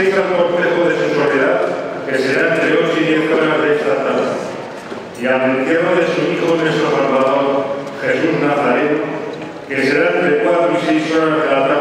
seis al Consejo de su Soledad, que será entre 8 y 10 horas de esta tarde, y al entierro de su Hijo nuestro Salvador, Jesús Nazareno, que será entre 4 y 6 horas de la tarde.